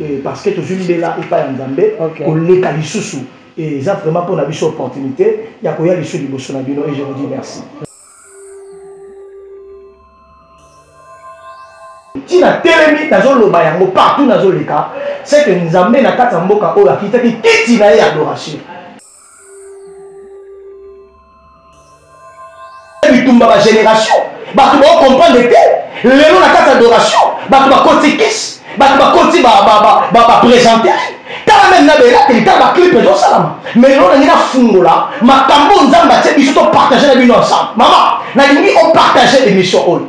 eh, parce que tozwi mbela epai ya nzambe okay. koleka lisusu eh, eza vraiment mpo na biso opportunité ya koya lisusu liboso na bino et je vous dis merci ti natelemi nazoloba yango partout nazoleka seke nzambe na kati ya mboka oyo akitaki kiti na ye ya adoration bitumba ba génération bato baocomprendre te lelo na kati adoration bato bakoti kisi bato bakoti bapresente tala meme na belateli tala baclipe ezosalama mais lelo nangi nafungola makambo nzambe atie biso topartage na bino ensemble mama nalingi opartage émission oyo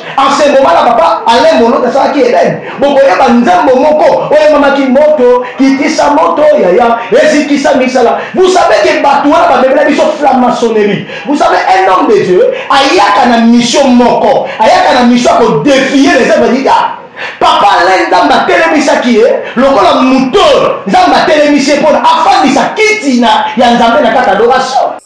asengo bala papa alain molonda asalaki edene bokoyeba nzembo moko oyembamaki moto kitisa moto yaya ezikisa misala vous savez ke bato wana bamemela biso flamaçonnerie vous savez un homme de dieu ayaka na mission moko ayaka na mission ya kodefie les œuvres dida papa alain nzambe atelemisaki ye lokola moteur nzambe atelemisi ye mpona afandisa kiti ya nzambe na kati adoration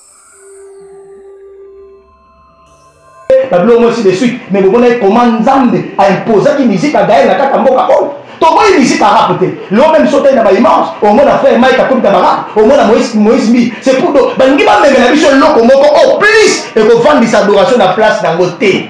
babiloko yango esi de suite mais bomonaki koma nzambe aimposaki miziki ya gael na kati ya mboka oyo toboyi miziki arabe te leo meme soki otali na baimage omona frère mike akobita barabe omona moïse mbi c'est pour balingi bamemela biso eloko moko o oh, plus ekovandisa adoration na place na yango te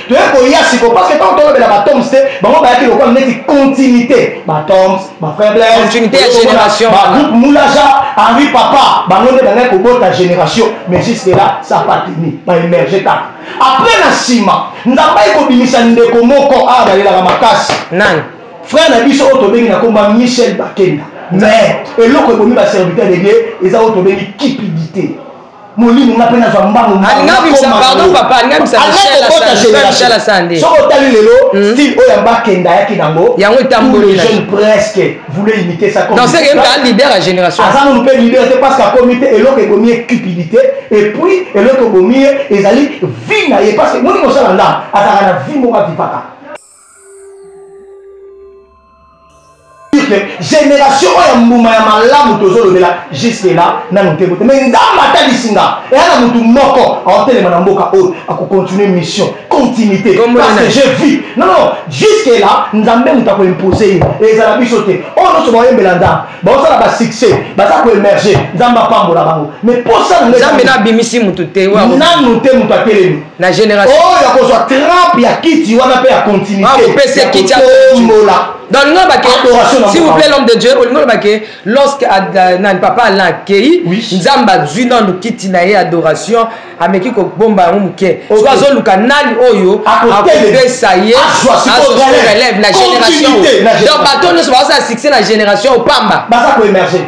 toye koya siko parce que ntango tolobela batoms te bango bayaki lokola neti continuité batoms bafrère blaiscontinuité ya génération bagroupe moulaja henri papa bango nde bandaki kobota génération mais jusque là ça pas tenu baémerge kaka après na nsima nzambe ayi kobimisa ndeko moko awa balelaka makasi nani frère na biso oyo tobengi na komba michel bakenda mais eloko ebomi baserviteur de dieu eza oyo tobengi kipidité molimo nga mpe nazwa mbangu soki otali lelo hmm. style oyo yamba akenda ayaki nango yango etamboli jeune presque voulait imiter sa leader ya génération aza nanu mpe leader te parce que akomi te eloko ekomi ye cupidité et puis eloko ekomi ye ezali vie na ye parce que moni kosala ndambo azalaka na vie moko avipaka génération oyo ya mbuma ya malamu tozolobela jusque là nanu te bote mai nzambe atalisi nga eya na motu moko aotelema na mboka oyo akocontinue mission continuité parce que je vis non non jusque là nzambe moto akoimpose ye ezala biso te oyo nyonso baoyembela nzambe baosala basuccès baza koemerge nzambe apambola bango mais mposa nzambe nabimisi motu te nanu te moto atelemi na generation oyo akozwa trap ya kiti wana mpe ya continuiteakotombola donc lingo lobake s'il vous plaît l'homme de dieu olingo lobake lorsque nani papa alain akei nzambe azwi nanu kiti na ye adoration ameki kobomba yango moke soki azoluka nani oyo akopesa ye relève na génération donc bato nyonso bazosala succès na génération opamba baza koemerge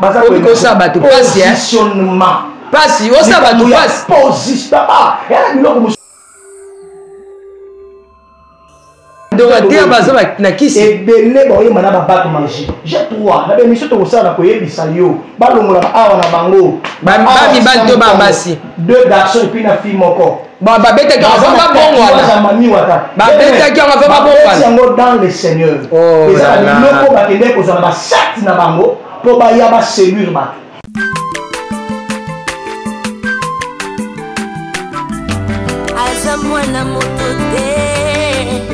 baza ko kosa bato pasi hein positionnement pasi osa bato pasi positionnement ah, yana biloko musu donc ateya baza na kisi ebele baoyemba na babato magie je trois na bemission tokosala na koyebisa yo balongola baawa na bango bamibali to bambasi deux garçon epuis na fille moko Bon, babetaki yango avant babongwana babetaki yango avant babongwana yango dans le seigneur oh, eza biloko bakendeki kozwa na basati na bango mpo baya baseduire bato aza mwana moto te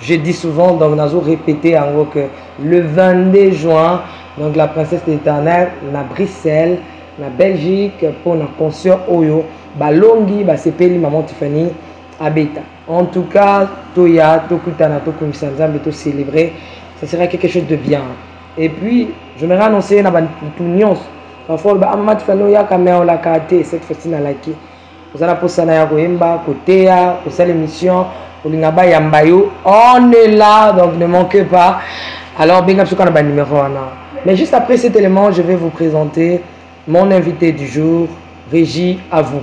Je dis souvent donc nazo repeter yango que le 22 juin donc la princesse de l'éternel na Bruxelles na Belgique mpo na concert oyo balongi basepeli maman Tiffany abeta en tout cas toya tokutana tokumisa Nzambe to célébrer ça sera quelque chose de bien et puis je me rends annoncer na bantu nyonso parfois oloba ah maman Tiffany oyaka mais olaka te cette fois-ci nalaki oza na posa na ya koyemba koteya kosala émission olinga bayamba yo on est là donc ne manque pas alors benga biso kaka na banimero wana mais juste après cet élément je vais vous présenter mon invité du jour régie à vous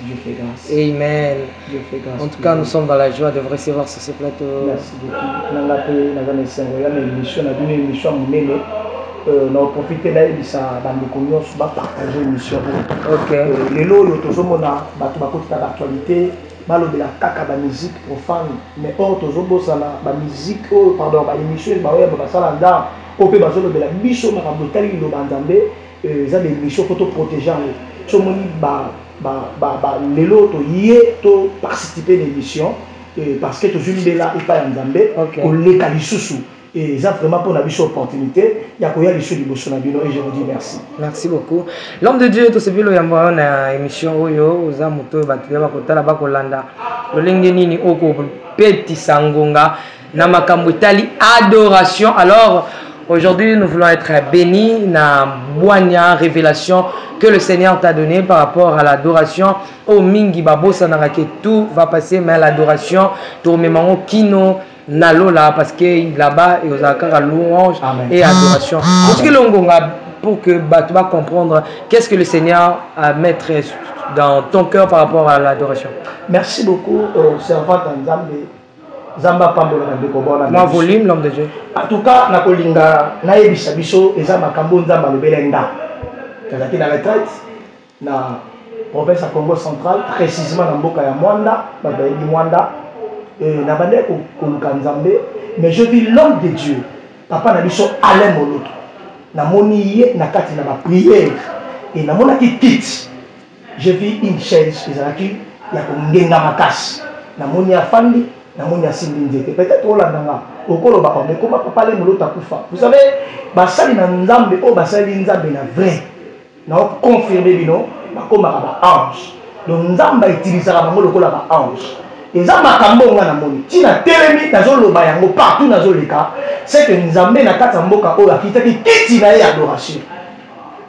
Dieu fait grace. Amen. Dieu fait grace. En tout cas, nous sommes dans la joie de vous recevoir sur ce plateau. Merci beaucoup. Nanga pe naza na esengo ya na émission na bino émission munene. Euh, na profiter na yebisa bandeko nyonso ba partager émission oyo. Okay. Euh, lelo oyo tozomona bato bakotita ba actualité balobela kaka ba musique profane mais or tozobosana ba musique oyo pardon ba émission baoyo basala ndar oyo mpe bazolobela biso makambo etali liloba nzambe Oyo eza ba emission faut to protege yango soki omoni ba ba ba lelo toye to participe na emission parce que tozui mbela epai ya nzambe koleka lisusu eza vraiment mpo na biso opportunite ya koya lisusu liboso na bino et je vous dis merci merci beaucoup l'homme de dieu tosepeli oyamba yo na emission oyo oza moto oyo bato ya bakotala bakolanda lolenge nini okobetisa ngonga Namakamutali adoration alors Aujourd'hui, nous voulons être bénis na boigna révélation que le Seigneur t'a donné par rapport à l'adoration. Au mingi babo sanarake tout va passer mais l'adoration maman kino nalola parce que là-bas ezala kaka louange et adoration que longonga pour que bah, tu vas comprendre qu'est-ce que le seigneur a mettre dans ton cœur par rapport à l'adoration merci beaucoup euh, servante nzambe nzambe apambola bandeko bona ma volume l'homme de dieu en tout cas nakolinga nayebisa biso eza makambo oyo nzambe alobela nga nazalaki na retraite na province ya congo central précisement na mboka ya mwanda bato bayebi mwanda euh, nabandaki koluka nzambe mais je vis l'homme de dieu papa na biso alain moloto namoni ye na kati na bapriere e namonaki kiti Je vis une chaise ezalaki ya kongenga makasi namoni afandi namoni asimbi nzete peut-être olanda nga okoloba oh mais comment papa le moloto akufa vous savez basali na nzambe oyo basali nzambe na vrai na confirme bino bakomaka ba ange donc nzambe autilisaka bango lokola ba ange eza makambo nga namoni ntina telemi nazoloba yango partout nazoleka seke nzambe na kati ya mboka oyo akitaki kiti na ye ya adoration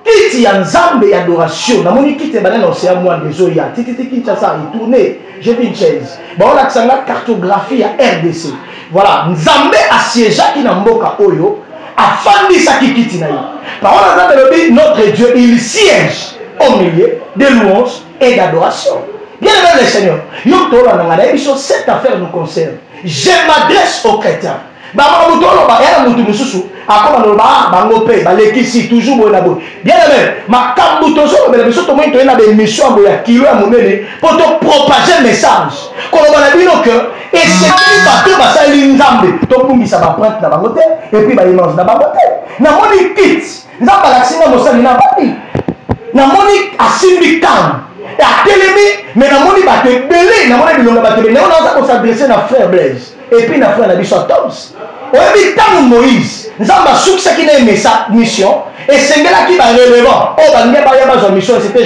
Kiti ya Nzambe ya adoration. Na moni kiti bana na océan moi des eaux ya titi titi Kinshasa et tourner. J'ai vu une chaise. Ba on a sanga cartographie ya RDC. Voilà, Nzambe a siège qui na mboka oyo afandisaki kiti na ye parole ya nzambe elobi notre dieu il siège au milieu de louange et d'adoration bien aimé le seigneur yo toolanda ngai nayebi so cette affaire nous concerne je m'adresse aux chrétiens Bako mutu oloba ya na mutu mususu akoma naloba ah bango pe balekisi toujours boye na boye bien aime makambu tozo lobela biso tomoni toye na bemission boye ya kilo ya monene po to propager message koloba na bino que esekeli bato basali nzambe tobungisa baprinte na bango te epuis baimage na bango te namoni kit nzambe alakisi nga mosali na bani namoni asimbi kame atelemi me namoni bato ebele namoni bilonga bato ebele yango naza kosadresse na frère blaise epuis na frère na biso atobs oyebi ntango moïse nzambe asukisaki na ye mesa mission esengelaki barelevant oyo balingi baya bazwa mission esite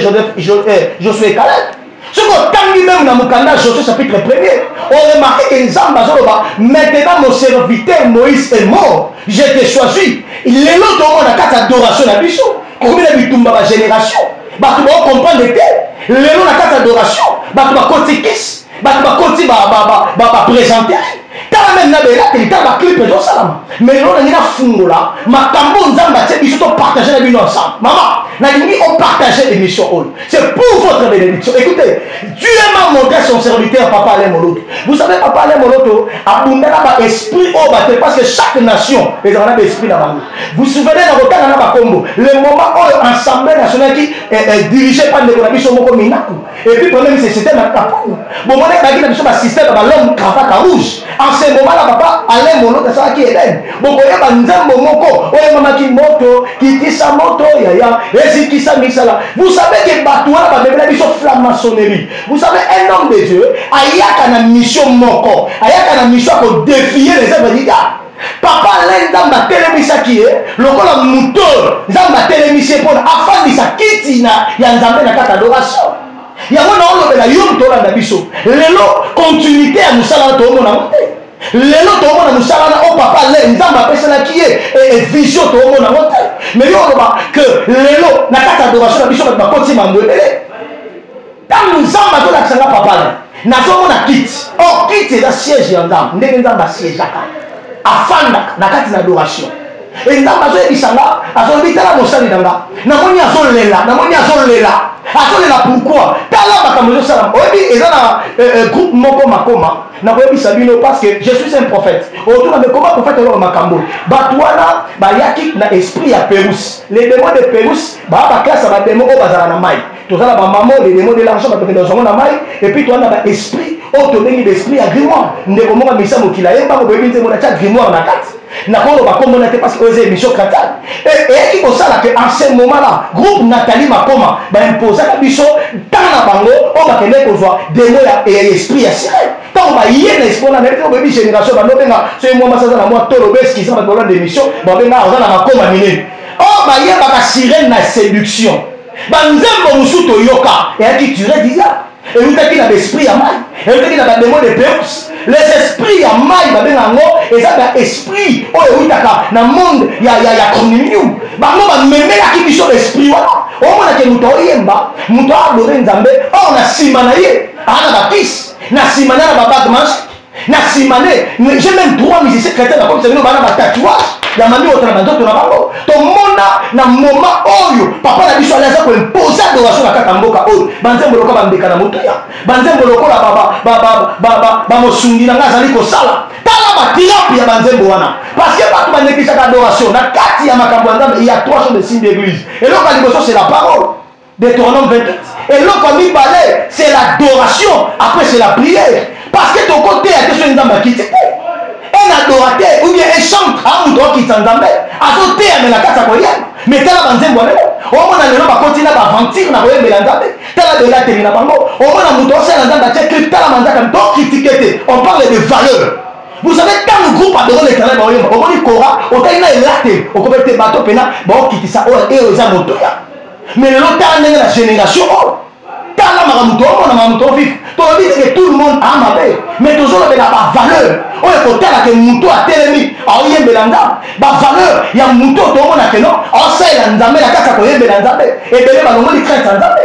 josue eh, kalel soki otangi meme na mokanda josue chapitre premier oremarke ke nzambe azoloba maintenant mon serviteur moïse est mort je te choisi lelo tomona kati adoration na biso kokomi na bitumba bagénération bato baokomprendre te lelo na kati adoration bato bakotikisi bato bakoti bapresente ba, ba, ba tala meme na belateli tala baclipe ezosalama mais lelo nangi nafungola makambo oyo nzambe atie biso topartage na bino ensemble mama nalingi opartage émission oyo c'est pour votre bénédiction écoutez dieu m'a montré son serviteur papa alain moloto vous savez papa alain moloto abunda na baesprit oyo bate parce que chaque nation ezalaka na baesprit na bango vous souvenez na kotanga na bakombo le moment oyo ensemble nationaki eh, eh, dirigé pa ndeko na biso moko minaku Et puis problème c'est système ya kapoun bomona ebaki na biso basystème ya balome cravata rouge ensemomala papa alain molot asalaki eden bokoyeba nzambo moko oyemamaki moto kitisa moto yaya ezikisa misala vous savez ke bato wana bamemela biso flamasonerie vous savez un homme de dieu ayaka na mission moko ayaka na mission ya kodefie les œuvres dida papa alain nzambe atelemisaki ye lokola moto nzambe atelemisi ye mpona afandisa kiti na ya nzambe na kati adoration yango na olobela yo moto olanda biso lelo continuité ya mosala na toomona ngo te lelo toomona mosala na o papa le nzambe apeselaki ye vision toomona ngo te mais yo oloba que lelo na kati adoration na biso bato bakoti mambo ebele Ntango Nzambe azolakisa nga papa na nazomona kiti or oh, kiti eza siège ya Nzambe ndenge Nzambe asiègeaka afandaka na kati na adoration e Nzambe azoyebisa nga azolobi tala mosali na nga namoni azolela namoni azolela azolela pourkoi tala makambo ezosalama oyebi eza na eh, eh, groupe moko makoma nakoyebisa bino parce que je suis un prophète autour de comment prophète alors makambo bato wana bayaki na esprit ya perus les démons de perus baa baklasa bademo oyo bazala na mai toza na bamama oyo lememo de l'argent bato kende bazwango na mai epuis toza na baesprit oyo tobengi baesprit ya grimoire ndeko moko misa mokili aye bango boyebi nzembo na tya grimoire na kati nakoloba kombona te parce que oyo eza émission katane eyaki kosala ke en ce moment là groupe nathalie makoma baimposaka biso ntan na bango oyo bakendeki kozwa demo ya esprit ya sirene ntango baye na esprit wana nayebi boyebi génération bando obenga soki mwa masaza na mwa tolo beskiza bakolanda émission babenga oza na makoma minene oyo oh, bayebaka sirene na séduction Ba nzembo mosusu toyoka eyaki ture deja eutaki na ba esprit ya mayi, eutaki na ba demon de peups. Les esprits ya mayi babenga yango eza ba esprit oyo eutaka na monde ya ya ya crnimium. Bango ba memelaki biso ba esprit wana. Omona ke moto aoyemba, moto a adore Nzambe or na sima na ye aa na ba kiss, na sima na ye na ba bagmans, na nsima nde je meme trois musicien chrétien nakomisa bino bana batatouage ya mami oto na banzoto na bango tomona na moma oyo papa na biso ali aza koimpose adoration na kaka mboka oyo banzembo lokola bambeka na motuya banzembo lokola bamosungi na ngai azali kosala tala batirape ya banzembo wana parceke bato banekisaka adoration na kati ya makambo ya nzambe ya trois choses esimbi eglise eloko ya liboso c'est la parole Deuteronome 28. Eloko ya mibale, c'est l'adoration, après c'est la prière. Parce que tokoteya te soki Nzambe akiti te. Un adorateur ou bien un chantre, a moto akitisa Nzambe, azoteya me na kati ya koyemba. Mais tala banzembo lelo, omona lelo bakoti na baventure na koyembela Nzambe, tala belateli na bango, omona moto osala Nzambe atie clip, tala manzaka, to critique te, on parle de valeur. Vous savez, tant le groupe adore l'éternel, bah, on dit Cora, on t'a dit là, et là, on peut être bateau, pena, bah, on quitte ça, oh, et aux amours, mais lelo tala ndenge na génération oyo oh, tala makambo toomona makambo tovive tolobi teke tout le monde a mabe mais tozolobela bavaleur oyo ekotala ke moto atelemi aoyembela nzambe bavaleur ya moto oyo toomona keno aosalela nzambe na kati ya koyembela nzambe ebele balongoli crainte ya nzambe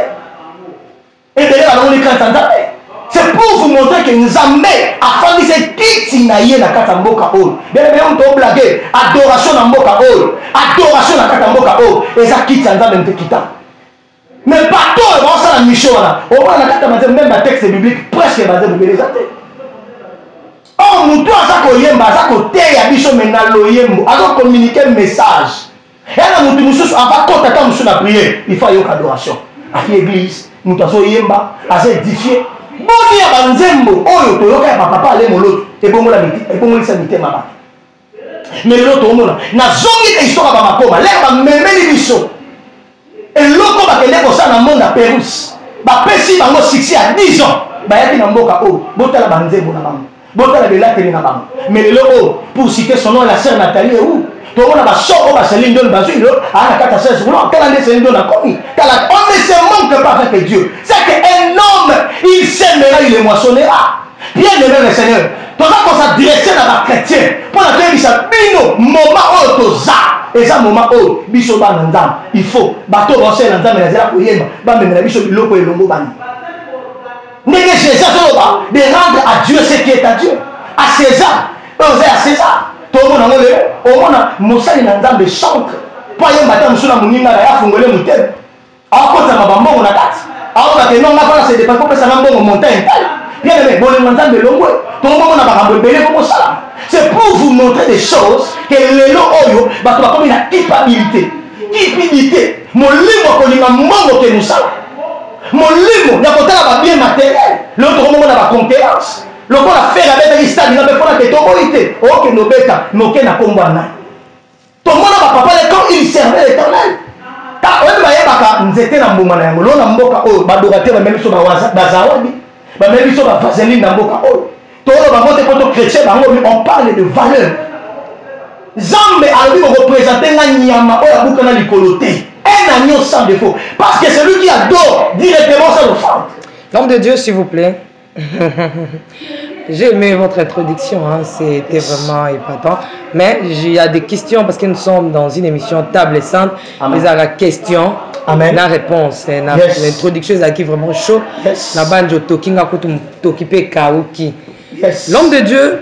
Ebele balongoli crainte ya Nzambe. C'est pour vous montrer que Nzambe afandisi kiti na ye na kati ya mboka oyo. Bele bele on to blague, adoration na mboka oyo, adoration na kati ya mboka oyo eza kiti ya Nzambe mpe kita. Mais bato oyo baosala mission wana, omona na kati ya banzembo meme ba texte biblique presque banzembo ebele eza te. Or moto aza koyemba, aza koteya biso mais na loyembo, azo communiquer message. Hela mutu mususu ava kota ata mususu na prière il faut ayoka adoration afi église mutu azo yemba aza édifie boni ya ba nzembo oyo toyoka ya ba papa ale moloto ebongola ebongolisa mitema ba mais lelo tokomona nazongi na histoire ya ba makoma lere bamemeli biso eloko bakende kosala na monde ya perus bapesi bango succès ya 10 ans bayaki na mboka oyo botala banzembo na bango botala belateli na bango me lelo oyo pour citer son nom la sœur natalie ou tomona basoko baseli ndoni bazwi lelo aa na kati ya sese kuna tala nde eseli ndoni akomi tala on ne se manque pas avec dieu c'est que un homme il semera il est moissonnera Bien aime le Seigneur, toza ko s'adresser na ba chretiens pona toyebisa bino moment oyo toza eza moment oyo biso bana Nzambe il faut bato oyo baosalela Nzambe na nzela koyemba bamemela biso biloko elongobani ndenge Jésus azoloba de rendre à Dieu ce qui est à Dieu à César oyo oza ya César tomona ngo lelo omona mosali na Nzambe chantre mpo ayemba ata mosu na moninga na ye afungole motema Akotisa ma ba mbongo na kati. Aoka que non nga fana se depend kopesa nga mbongo montant etal. Bien aime bolingo ya Nzambe elongwe. Tongo moko na makambo ebele eko kosalama. C'est pour vous montrer des choses que lelo oyo bato bakomi na kipabilite. Kipidite. Molimo ya kolinga mbongo ke mosala. Molimo ya kotala ba bien materiel. Lelo toko moko na ba conquerance. Lokola Ferre abetaki stade nga pe fona ke toboyi te. Okende obeta mais oke na kombo ya nani? tomona ba papa le temps il servait l'éternel ta oyebi bayebaka nzete na mbuma na yango loo na mboka oyo badoka te bamemi biso bazawabi bamemi biso bavaseline na mboka oyo tolo bango te mpo to chrétien bango mi on parle de valeur zambe alobi bokopresente nga nyama oyo abuka na likolo te un agneau sans défaut parce que celui qui adore directement ça l'offrande l'homme de dieu s'il vous plaît J'ai aimé votre introduction, hein. c'était vraiment épatant. Mais il y a des questions parce que nous sommes dans une émission table et sainte. Mais à la question, Amen. la réponse, l'introduction yes. est vraiment chaud. La banjo talking à kutu toki kauki. L'homme de Dieu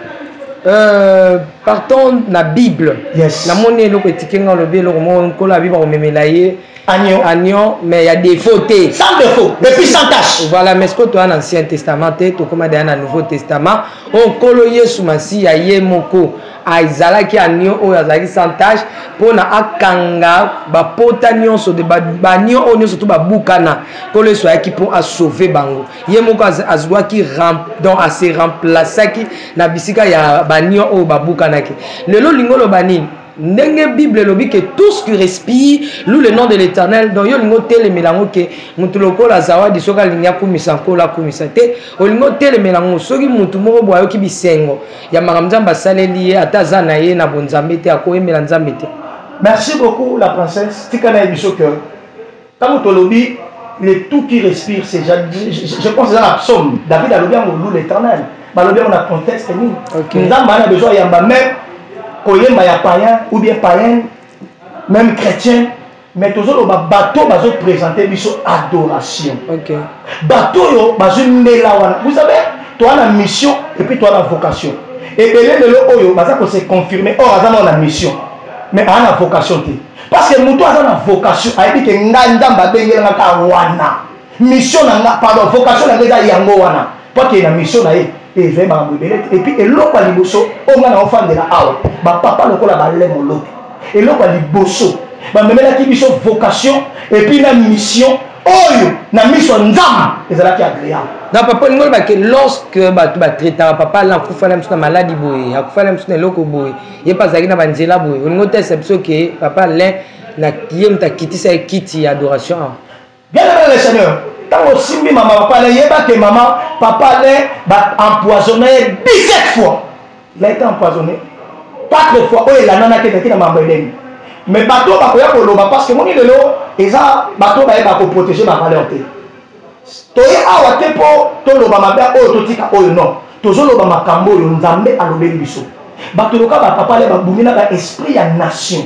Euh, partant na bible namoni eloko etiki nga olobi eloko moko nkolo abi bakomemela ye Agneau. Agneau, mais ya défaut te. Sans défaut, mais puis sans tâche. Voilà, mais ce que tu as dans l'Ancien Testament, tu as dans le Nouveau Testament. On kolo Yesu Masiya ye moko. Aizalaki agneau oyo azalaki sans tâche mpo na akanga bapota nyonso de bagneau oyo nyonso to babukana nkolo yesu ayaki mpo asauve bango ye moko azwaki donc ase remplaceaki na bisika ya bagneau oyo babukanaki lelo olingi oloba nini ndenge bible elobi ke tout ce qui respire loue le nom de l'éternel donc yo olingi otelemela yango ke motu lokola zawadi soki alingi akumisa nkolo akumisa te olingi otelemela yango soki motu moko boye ayoki bisengo ya makambo nzambe asaleli ye ata aza na ye na bonzambe te akoyemela nzambe te merci beaucoup la princesse tika na ye biso ke Tango tolobi le tout qui respire c'est je pense eza na psaume David alobi yango loue l'Éternel balobi yango na contexte nini Nzambe ana besoin yamba même koyemba ya païen ou bien païenne même chrétien mais tozoloba bato bazopresente biso adoration okay. bato oyo bazwi mbela wana vous savez toa na mission epuis toa na vocation ebele lelo oyo baza kose confirme or aza nao na mission mais aa na vocation te Parce que moto aza na vocation ayebi ke ngai nzambe abengela nga ka wana mission na nga pardon vocation na nga eza yango wana po akei na mission na ye ezali makambo ebele te epuis eloko ya liboso oyo ngai naofandela awa bapapa lokola balemo lobi eloko ya liboso bamemelaki biso vocation epuis na mission oyo na miso ya nzambe ezalaki agreable na papa olingi olobake lorsque bato batraitaka papa alain akufana biso na maladi boye akufana biso na eloko boye ye mpe azalaki na banzela boye olingi otalisa biso ke papa alain na ye moto akitisa ye kiti ya adoration awa bien aimé le seigneur ntango osimbi mama papa alain yeba ke mama papa alain ba empoisonne ye 17 fois il a été empoisonné 4 fois oyo elandanaki ezalaki na mambo eleni mais bato oyo bakoya koloba parce que moni lelo eza bato oyo bayeba koprotege bavaleur te Toye awa te po toloba mabe ya oyo totika oyo non tozoloba makambo oyo nzambe alobeli biso bato loka ba papa le babumi na ba esprit ya nation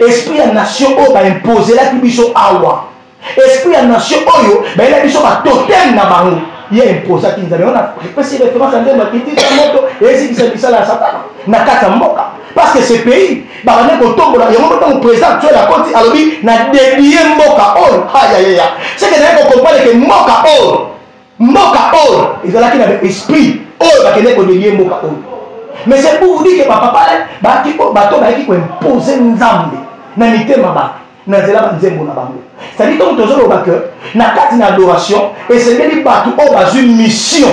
esprit ya nation oyo ba imposelaki biso awa esprit ya nation oyo bayela biso ba totem na bango ye impozaki nzambe wana pesi reference ya nzembo akitisa moto ezikisa misala ya satana na kati ya mboka parce que ce pays bakande kotombola yango mpo ntango président actuel akoti alobi na dedie mboka oyo ayayeya seke naye kokomprendre ke mboka oyo mboka oyo ezalaki na esprit oyo bakende kodedie mboka oyo mais c'est pour vous dire ke bapapa bato bayaki koimpose nzambe na mitema bato na nzela ba nzembo na bango cetadire donc tozoloba ke na kati na adoration esengeli bato oyo bazwi mission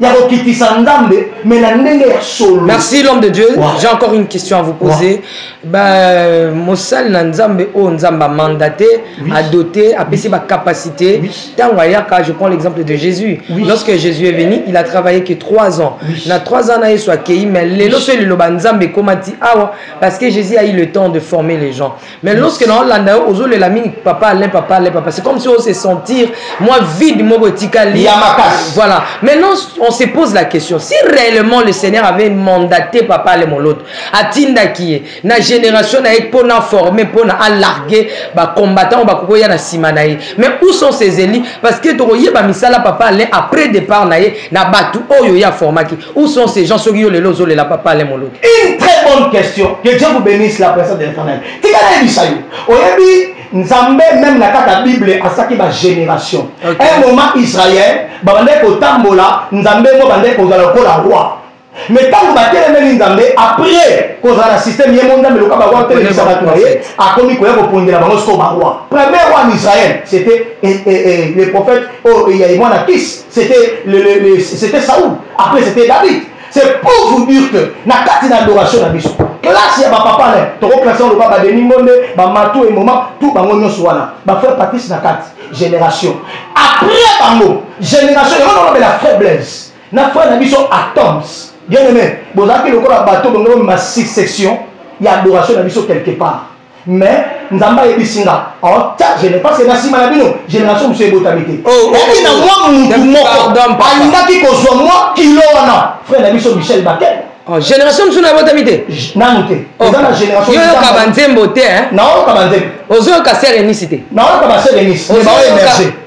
ya kokitisa nzambe me na ndenge ya solo merci l'homme de dieu wow. j'ai encore une question à vous poser wow. ba mosali na nzambe oyo oh, nzambe amandate oui. adote apesi oui. bacapacité ntango oui. ayaka je prends l'exemple de jésus oui. lorsque jésus est venu il a travaillé que trois ans oui. na trois ans na yesu akei mais lelo so liloba nzambe ekomati awa parce que jésus a eu le temps de former les gens Mais yes. lorsque na olanda yo ozo lela mingi papa Alain papa Alain papa c'est comme si on se sentir moi vide moko etikali ya makasi voilà maintenant on se pose la question si réellement le Seigneur avait mandaté papa Alain Moloto atindaki ye na génération na ye mpo na former mpo na alarguer ba combattants ba kokoya na sima na ye mais où sont ses élus parce que tokoyeba misala papa Alain après départ na ye na batu oyo ya formaki Où sont ces gens soki yo lelo ozolela papa Alain Moloki? Une très bonne question. Que Dieu vous bénisse la princesse de l'éternel. Tika na yebisa yo. Oyebi Nzambe même na kata Bible asaki ba génération. Okay. Un moment Israël babandaki kotambola Nzambe mo bandaki kozala lokola roi. Mais ntango batelemeli Nzambe après kozala na système ye mo Nzambe lokola baroi telemisa bato na ye akomi koya kopondela bango sikoyo baroi. Premier roi en Israël c'était eh, eh, eh, le prophète oyo oh, eyaye mwana Kisi C'était le, le, le c'était Saoul, après c'était David. C'est pour vous dire que na kati na adoration na biso, classe ya ba papa là, toko classe on loba ba Denis Monde, ba Matou et moment, tout bango nyonso wana, ba frère Patrice na kati, génération. Après bango, génération, yango na lobela frère Blaise, na frère na biso Atoms. Bien aimé, bozaki lokola bateau bongo ma succession ya adoration na biso quelque part. mais nzambe ayebisi nga ota oh, gene parce que na nsima na bino génération mosusu ebotami te oh, oh, yaki na mwa mutu moko alingaki kozwa mwa kilo wana frère na biso michel bakel génération mosusu nabotami te nanu te eza na générationyoyoka banzembo te naoyoka banzembo ozoyoka ser enisi te naoyoka baser enisi baoemerge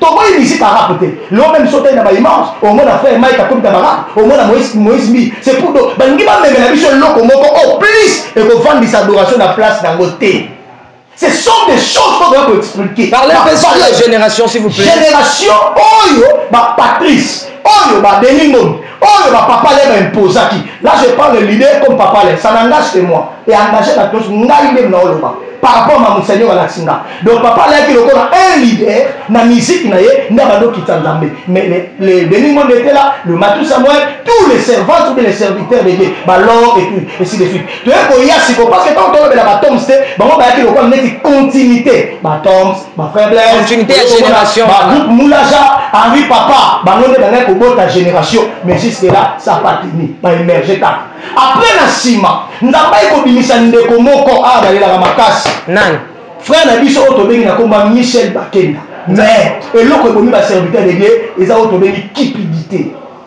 toboyi musique arabe te lelo meme so otali na baimage omona frère mike akomi na barabe omona moïse moïse mbi c'est pour donc balingi bamemela biso eloko moko o plus ekofandisa adoration na place nango te ce sont des choses oyo toya koexplike parle mpe sur la génération s'il vous plaît génération oyo bapatrice oyo badeningomi oyo ba papa le ba imposaki là je prends le leader comme papa le ça n'engage que moi et engage bato nyonso ngai nde muna oloba par rapport ma monseigneur alakisi nga donc papa alaki lokola un leader na musique na ye nde abandi okita nzambe mais le denis monde était là le matou samuel tous les servantes ou bien les serviteurs de dieu balor et puis ainsi de suite toye koya siko parce que ntango tolobela batoms te bango bayaki lokola neti continuité batoms ba faiblesse continuité ya génération ba groupe moulaja Henri papa bango nde bangai kobota génération mais jusque là ça pas tenu ba émerger kaka après na nsima nzambe ekobimisa ndeko moko awa ah, balelaka makasi nani frère na biso oyo tobengi na komba michel bakenda mais eloko ebomi baserviteur de dieu eza oyo tobengi cupidité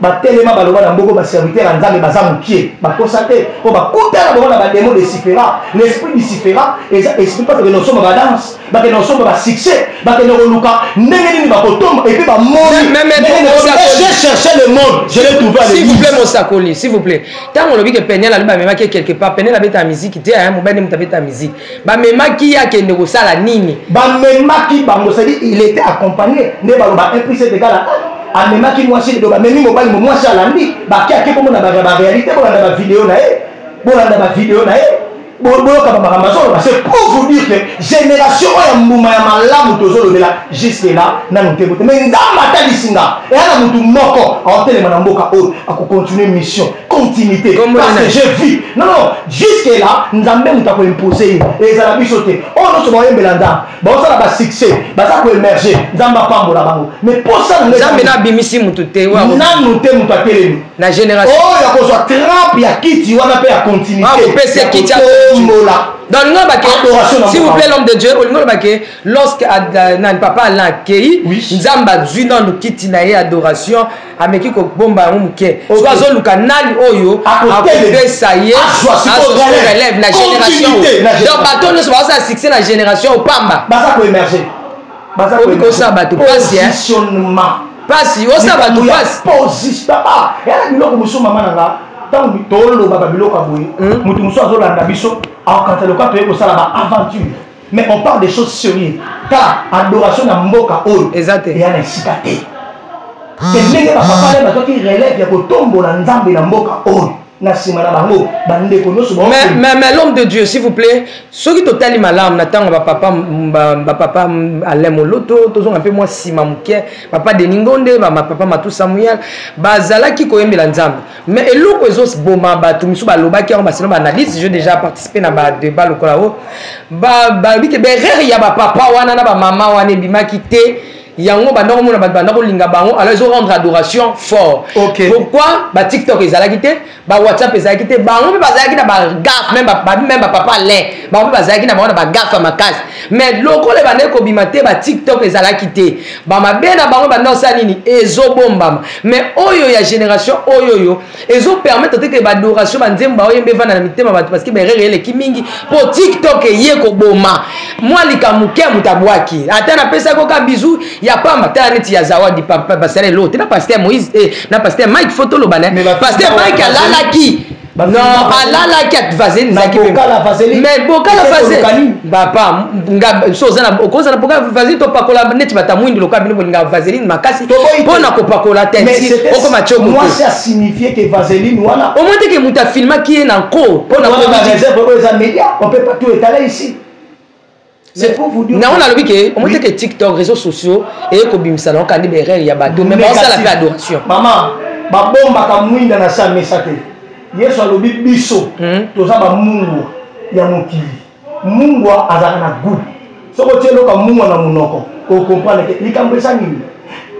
batelema baloba na mboko ba serviteur ya nzambe baza mokie bakosa te mpo bakuta na bango na bademo de sifera l'esprit du sifera eza esprit mpo bakende kosomba badanse bakende kosomba basuccès bakende koluka ndenge nini bakotomba epuis bamoncherche le monde je l'ai trouvé à s'il vous plaît mosakoli s'il vous plaît ntango olobi ke peniel alobi bamemaki ye quelque part peniel abeta ya miziki te aya mobali nde moto abeta ya miziki bamemaki ye akende kosala nini bamemaki bango cedi il était accompagné nde baloba un plus est égal a amemaki mwasi lido bamemi mobali mo mwasi alandi bake ake komona barealité bolanda bavideo na ye bolanda bavideo na ye boyoka bamakambo azoloba c'est pour vous dire que génération oyo ya mbuma ya malamu tozolobela jusque là nanu te bote mais nzambe atalisi nga eya na motu moko aotelema na mboka oyo akocontinue mission continuité parce que je vis non non jusque là nzambe moto ako impose ye ezala biso te oyo nyonso baoyembela nzambe baosala basuccès baza koemerge nzambe apambola bango mais posa nzambe nabimisi moto te nanu te moto atelemi na génération oyo akozwa trape ya kiti wana mpe ya continuiteakotombola donc lingo lobake s'il vous plaît l'homme de dieu olingo lobake lorsque nani papa alain akei nzambe azwi nanu kiti na ye adoration ameki kobomba yango moke soki azoluka nani oyo akopesa ye relève na génération donc bato nyonso bazosala succès na génération opamba okosala bato pasi pasi osala bato pasi biloko mosusu mama na nga ntango tolobaka biloko ya boye moto mosusu azolanda biso akokata loka toye kosala baaventure Mais on parle des choses sérieuses. Car adoration na mboka oyo eza te. Eya na esika te. Te ndenge ba papa lema toki relève ya kotombola Nzambe na mboka oyo. na nsima na bango bandeko nyonso mais l'homme de dieu s'il vous plaît soki totali malamu na ntango bapapa bapapa alain moloto tozonga mpe mwa nsima moke papa denis ngonde bapapa matu samuel bazalaki koyembela nzambe mais eloko ezos boma bato mosusu balobaki yango basino baanalyse je déjà participe na badebat lokola o balobi te berere ya bapapa wana na bamama wana ebimaki te yango banda komona bato banda kolinga bango alors ezo rendre adoration fort okay. pourquoi batiktok ezalaki te bawhatsapp ezalaki te bango mpe bazalaki na bagaf meme bapapa alain bango mpe bazalaki na bango na bagaf ya makasi mais lokola ebandaki kobima te batiktok ezalaki te ba mabe na bango banda osala nini ezobombama me oyo ya génération oyo oyo ezopermettre te ke badoration banzembo baoyemba evanda na mitema bato parceke baerere eleki mingi mpo tiktok eye koboma mwa likambo moke ya moto abwaki ata napesaki koka bizu ya pamba tala neti ya zawadi basala eloo te na paster moïse eh, na paster mike fo toloba na paster mike alalaki non alalaki vaseline ezalaki mais bokala vaseline papa so okoza na bokala vaseline topakola neti bata mwindu lokola bino bolinga vaseline makasi mpo na kopakola tenti okoma cogoomwasi asignifie ke vaseline wana omoi te ke moto afilmaki ye na nko mpo na nango nalobi ke omoni te ke tiktok réseaux sociaux eye kobimisa nango kandi berere ya bato me baosala mpe adoration mama babombaka mwinda na se ya mesa te yesu alobi biso hmm? toza bamungwa ya mokili mungwa azalaka na gout soki otie eloko ya mungwa na monoko okomprendre ke likambo eza nini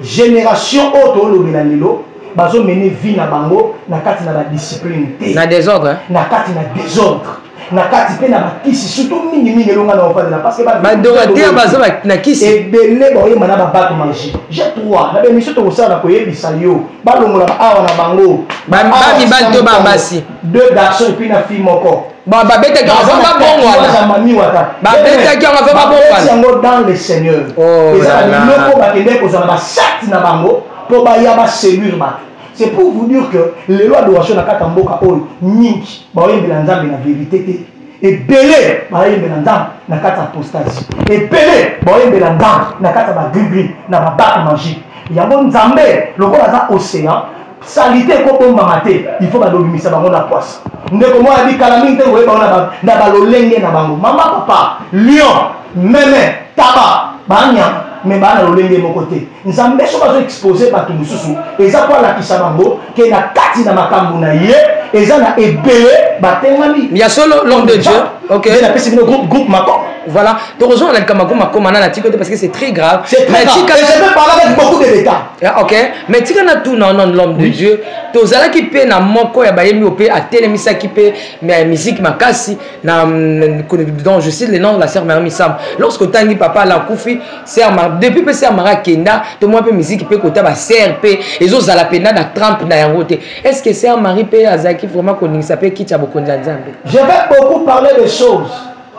génération oyo toolobela lelo bazomene vie na bango na kati na badiscipline te na desordre na kati na desordre na kati mpe na bakisi surtout mingi mingi elonga na ofandela parce que badorateur baza na kisi ebele baoyemba na babatu magie je trois na bemission tokosala na koyebisa yo balongola baawa na bango bamibali to babasi deux garçon epuis na fille moko babetaki yango fo babongwana babetaki yango fo babongwana yango dans le seigneur oh eza na biloko bakendeki kozwa na basati na bango mpo baya baseduire bato C'est pour vous dire que lelo adoration na kata mboka oyo mingi baoyembela Nzambe na verite te. Ebele baoyembela Nzambe na kata apostasie. Ebele baoyembela Nzambe na kata ba gribli na ba bac magique. Yango Nzambe lokola aza océan salite ekobombama te il faut balobimisa bango na poise ndeko moko abi kala mingi te koyeba bango na balolenge na bango mama papa lion meme taba banyama me baa na lolenge moko te Nzambe soki azo expose bato mosusu eza mpo alakisa bango ke na kati na makambo na ye eza na ebele batengami ya solo l'homme de Dieu ok nde napesi bino groupe groupe makoma voilà tokozonga na likambo makoma makoma na natiki te parce que c'est très grave c'est très grave et je peux parler avec beaucoup de l'état ah, ok mais tika na tout na non l'homme de Dieu tozalaki mpe na moko ya bayembi oyo mpe atelemisaki mpe ya musique makasi na mm, donc je cite le nom de la sœur Marie Misam lorsque otangi papa alakufi Sœur Mar depuis pe Sœur Mara kenda to mwa pe musique pe kota ba sœur pe ezo zala penda na trempe na yango te est-ce que Sœur Marie pe azaki vraiment ko ningisa pe kitcha bokonzi ya Nzambe Je vais beaucoup parler des choses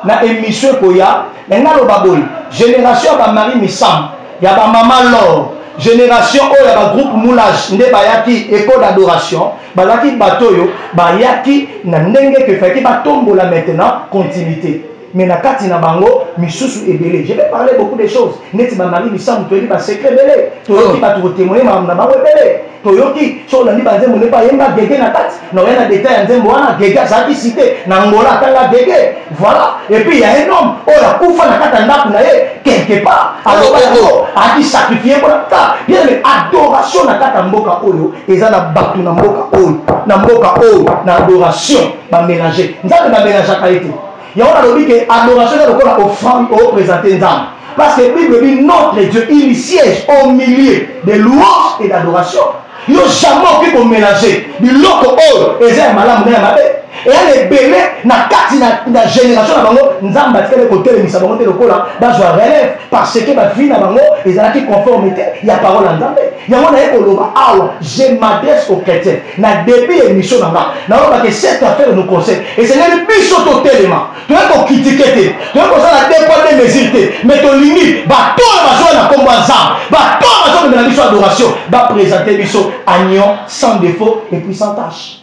na émission ekoya mais nga loba boye génération ya ba Marie Misamu ya ba Mama Lor génération oyo ya ba groupe moulage nde bayaki école d'adoration bazalaki bato oyo bayaki na ndenge que faki batombola maintenant continuité mais na kati na bango misusu ebele je vais parler beaucoup de choses neti ba mari misamu toyebi ba secret ebele toyoki oh. bato kotemoye makambo na bango ebele toyoki so olandi banzembo nde bayemba gege na kati na oya na detail ya nzembo wana gege azalaki site na angola atanga gege voilà epuis ya un homme oyo akufa na kati ya ndako na ye quelque part oh, aloba oh, yango ayaki sacrifie mpona ka bien mais adoration na kati ya mboka oyo eza na bato na mboka oyo na mboka oyo na adoration bamélange nzambe bamélangeaka ye te yango nalobi ke adoration eza lokola offrande opresente nzambe parce que bible ebi notre dieu il siège au milieu de louange et d'adoration yo jamais okoki komélange biloko oyo eza ya malamu na ya mabe eya na ebele na kati na génération na bango nzambe atikali kotelemisa bango te lokola bazwa relève parce que bavie na bango ezalaki conforme te ya parole ya nzambe yango naye koloba awa je m'adresse au chrétien na debut ya émission na nga nalobaka ke cette affaire nous conseille esengeli biso totelema toye kokitike te toye kosala deux poids deux mesure te mais tolingi bato oyo bazoya na nkombo ya nzambe bato oyo bazomemela biso adoration bapresente biso agnon sans défaut et puis sans tâche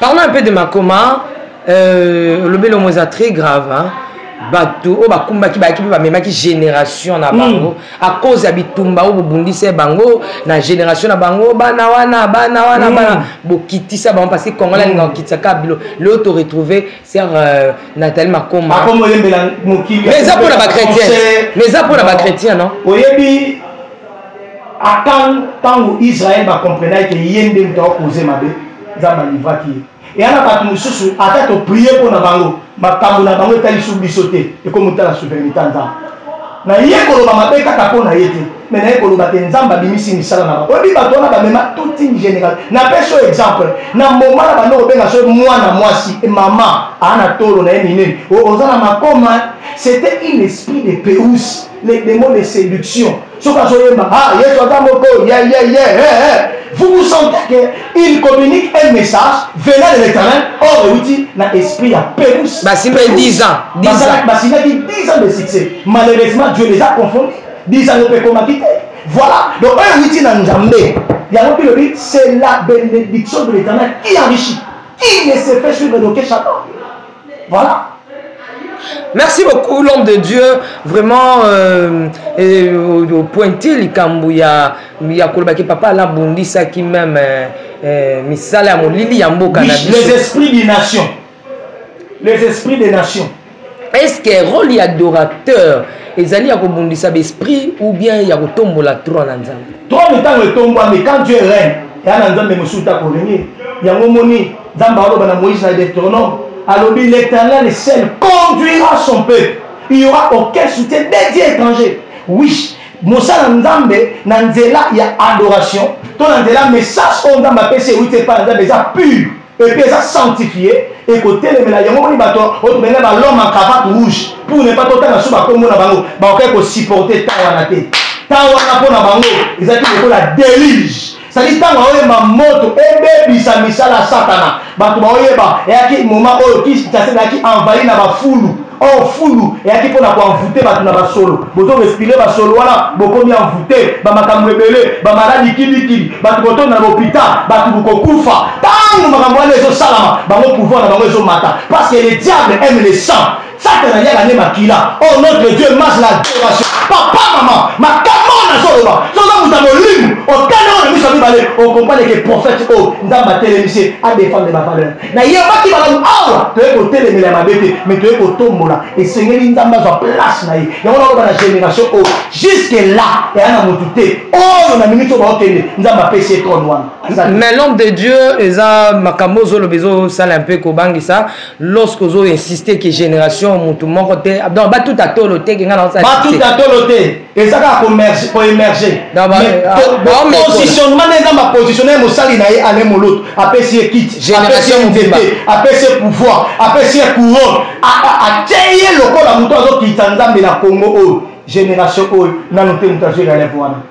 parlons un peu de makoma Euh, olobeli omo eza très grave hein? bato oyo bakumbaki bayaki mpe bamemaki génération na bango mm. a cause ya bitumba oyo bobundisa bango na génération na bango bana wana bana wana mm. bana bokitisa bango parce que kongola alinga mm. kokitisa kaka bilo leo to retrouve ser euh, nathalie makoma mais eza mpo na bachrétien mais eza mpo na bachrétien non oyebi ata ntango israel bacomprenaki ye nde moto akokoze mabe nzambe alivraki ye eya na bato mosusu ata toprie mpo na bango makambo na bango etalisi biso te ekomi otala souverainité ya nzambe naye koloba mabe kaka mpo na ye te me naye koloba te nzambe abimisi misala na bango oyebi bato wana bamema toute une général napesi oyo exemple na mboma na bando kobenga so mwana mwasi e mama aa na tolo na ye minene oza na makoma c'était un esprit de peus le demon de séduction soki azoyemba ah yesu aza moko yeyeye eh, eh. vous vous sentez que il communique un message venant de l'éternel or euti na esprit ya pelus basimba 10 ans basimbaki 10 ans de succès malheureusement dieu les a confondu 10 ans ope ekomaki te voilà donc oyo euti na nzambe yango mpe lobi c'est la bénédiction de l'éternel qui enrichit qui ne se fait suivre d'aucun chacun Voilà. Merci beaucoup l'homme de Dieu vraiment euh, euh, euh pointer likambo ya ya koloba ke papa la bundisa ki même euh, euh, misala ya molili ya mboka na biso. Les esprits des nations. Les esprits des nations. Est-ce que rôle ya adorateur ezali ya kobundisa besprit ou bien ya kotombola tro na nzambe tro mitango etombwami quand dieu règne ya na nzambe mosusu ta korenye yango moni Nzambe aloba na Moïse na Deuteronome, alobi l'Éternel le ciel conduira son peuple. Il y aura aucun soutien des dieux étrangers. Oui, mosala Nzambe na nzela ya adoration to na nzela message oyo Nzambe apesi euti epai na Nzambe eza pure et puis eza sanctifie ekotelemela yango moni bato oyo tobenga ba l'homme en cravate rouge pour ne pas totanga so bakombo na bango bakokaki kosupporte temps wana te temps wana mpo na bango ezalaki lokola déluge Cest à dire tango aoyemba moto ebebisa misala ya satana bato baoyeba eyaki moment oyo Kinshasa ezalaki envahie na ba fulu or fulu eyaki mpo na ko envoute bato na ba solo bozo respire ba solo wana bokomi envoute ba makambo ebele ba maladi kilikili bato botonda na ba hopital bato bokokufa tango makambo wana ezosalama bango pouvoir na bango ezomata parce que le diable aime le sang Satana aliaka nde makila. Oh notre Dieu, marche la adoration. Papa, maman, makambo oyo nazoloba, soza moto ya molimo, otali oyo na miso ya mibale, okomprendre ke prophète oyo Nzambe atelemisi ye adefendre ba valeur. Nayebaki malamu awa toye kotelemela ya mabe te, mais toye kotombola. Esengeli Nzambe azwa place na ye. Yango nakoba na generation oyo jusque là eya na moto te oyo na minute oyo baokende Nzambe apesi ye trône wana. Mais l'homme de Dieu eza makambo ozoloba ezosala un peu kobangisa. lorsque ozo insiste que génération mutu moko te donc batuta tolo te ke ngai naosabatuta tolo te eza kaka koemerge positionnement na eza bapositionne mosali na ye alain moloto apesi ye kite apesi ye nzete apesi ye pouvoir apesi ye couronne atye ye lokola moto azokitisa nzambe na congo oyo génération oyo nano te moto azwi relève wana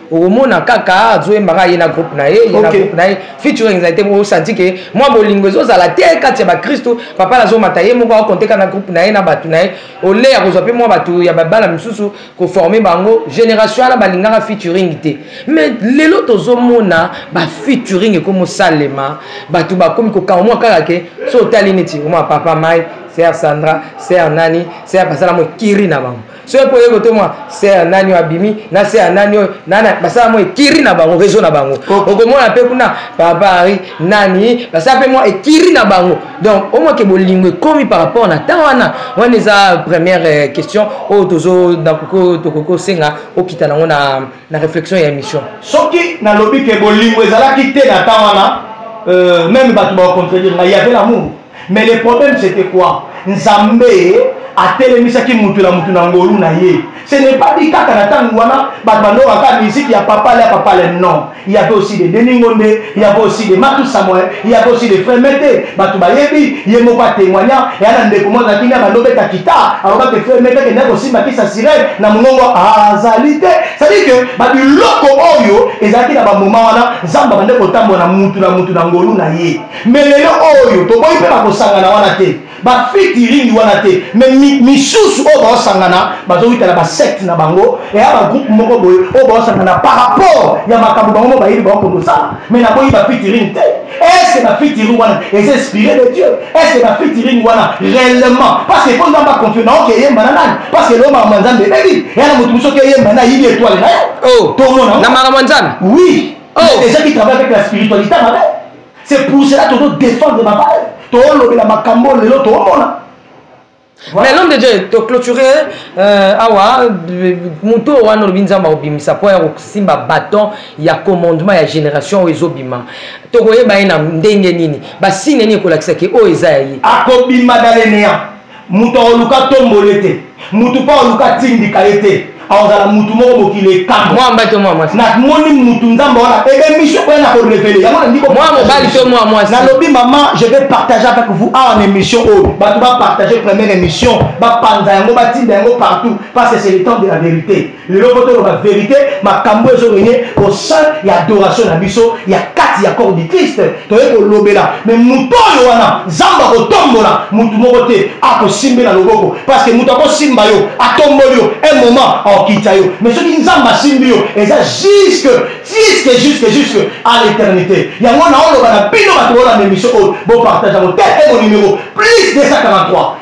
okomona kaka azoyemba kaka ye na groupe na ye ye na groupe na ye featuring ezali te osanti ke mwa bolingo ezozala te kati ya bakristu papa nazomata ye moko akonte kaka na groupe na ye na bato na ye ole ya kozwa mpe mwa bato ya babala mosusu koforme bango génération wana balingaka featuring te mais lelo tozomona bafeaturing ekomosalema bato bakomi kokanga mwa kaka ke so otali neti omwa papa mai ser sandra ser nani ser basala mwa ekiri na bango soki mpo oye kotomwa se ya nani oyo abimi na se ya nani oyo basala mwa ekiri na bango réseau na bango okomona mpe kuna papari nani basala mpe mwa ekiri na bango donc omwake bolingo ekomi par rapport na temps wana wana eza première euh, question oyo tozo tokoki kosenga okita nango na, na réflexion ya émission soki nalobi ke bolingo ezalaki te na temps wana euh, meme bato bakocontredire ngai yave lamour Mais le problème c'était quoi? Nzambe atelemisaki mutu na mutu na ngolu na ye. Ce n'est pas dit kaka na tangu wana batu bandonga kaka musique ya papa le papa le non. Il y avait aussi des Denis Ngonde, il y avait aussi des Matou Samuel, il y avait aussi des frères Mete. Batu bayebi ye moko a témoigna ya na ndeko moko na kimia bando beta kita aloba que frère Mete kenda kosimba kisa sirène na mungongo azali te. C'est-à-dire que ba biloko oyo ezalaki na ba moment wana Nzambe bande kotambola na mutu na mutu na ngolu na ye. Mais lelo oyo toboyi mpe bakosangana wana te ba featuring wana te mais misusu oyo baosangana bazowita na ba secte na bango eya ba groupe moko boye oyo baosangana par rapport ya makambo bango mo bayebi baokondo osala mais naboyi ba featuring te est-ce que ba featuring wana eza inspiré de Dieu est-ce que ba featuring wana réellement parce que faut nzambe akonfie na oke eyemba na nani parce que lelo makambo ya nzambe ebebi eya na moto mosusu oke eyemba na ayibi etoile na yo oh, tomona na makambo ya nzambe oui oh. ezaki travail avec la spiritualité mabe c'est pour cela tozo défendre ba balle toolobela makambo oyo lelo toomona Voilà. mais l'homme de dieu toclôture euh, awa moto oyo wana olobi nzambe akobimisa mpo ya kosimba baton ya commandement ya génération oyo ezobima tokoyeba ye na ndenge nini basine nini ekolakisa ke oyo eza ya ye akobima dalenea moto akoluka tombole te moto mpo akoluka atindika ye te akozala moto moko mokili ekamnamoni moto nzambe wana ebemission oya na korevele yango nandinalobi mama je vais partage avec vous awa na émission oyo bato bapartage première émission bapanza yango batinda yango partout parce que c'est le temps de la vérité lelo po toloba verite makambo ezo rene au sein ya adoration na biso ya kati ya corps du christ toye kolobela me moto oyo wana nzambe akotombola motu moko te akosimbe na loboko parce que moto akosimba yo atomboli yo un moment aokitisa yo mais soki nzambe asimbi yo eza jusque jusque jusque jusque à l'éternité yango naoloba na bino bato oyo na emission oyo bopartage yango te e monimero plus 243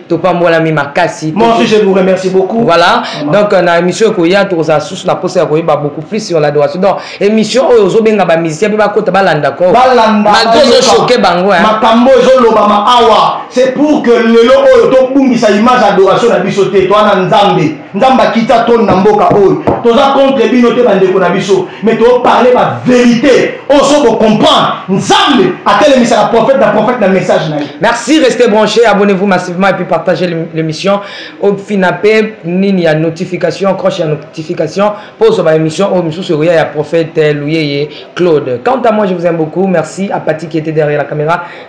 topambolami makasi moi aussi je vous remercie beaucoup voilà Maman. donc euh, na émission ekoya tokozala susu na posa ya koyeba beaucoup plus sur l'adoration donc émission oyo ozobenga bamusicien mpe bakota balanda ko malgre ozochoke bango makambo ezolobama awa c'est pour que lelo oyo tobungisa image adoration na biso te toana nzambe nzambe akita toni na mboka oyo toza contre bino te bandeko na biso mais toparle baverité oyo so bocomprendre nzambe atelemisaka prophète na prophète na message na ye merci restez branché abonnez-vous massivement et puis partagez l'émission ofina mpe nini ya notification croche ya notification mpo ozwa baémission oyo mosusu ekoya ya prophète luyeye claude quant à moi je vous aime beaucoup merci apatiki ete derrière la caméra